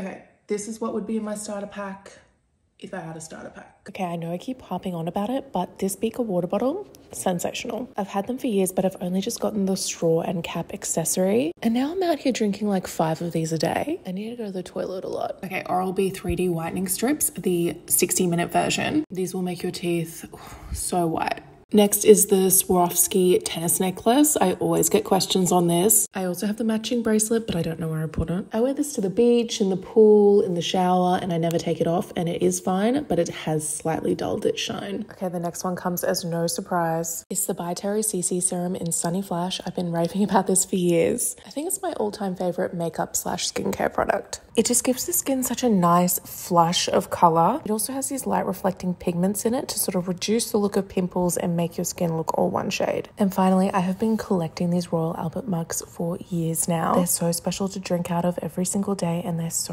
Okay, this is what would be in my starter pack if I had a starter pack. Okay, I know I keep harping on about it, but this Beaker water bottle, sensational. I've had them for years, but I've only just gotten the straw and cap accessory. And now I'm out here drinking like five of these a day. I need to go to the toilet a lot. Okay, Oral-B 3D whitening strips, the 60 minute version. These will make your teeth so white. Next is the Swarovski tennis necklace. I always get questions on this. I also have the matching bracelet, but I don't know where I put it. I wear this to the beach, in the pool, in the shower, and I never take it off, and it is fine, but it has slightly dulled its shine. Okay, the next one comes as no surprise. It's the By Terry CC Serum in Sunny Flash. I've been raving about this for years. I think it's my all-time favorite makeup slash skincare product. It just gives the skin such a nice flush of color. It also has these light reflecting pigments in it to sort of reduce the look of pimples and make your skin look all one shade. And finally, I have been collecting these Royal Albert mugs for years now. They're so special to drink out of every single day and they're so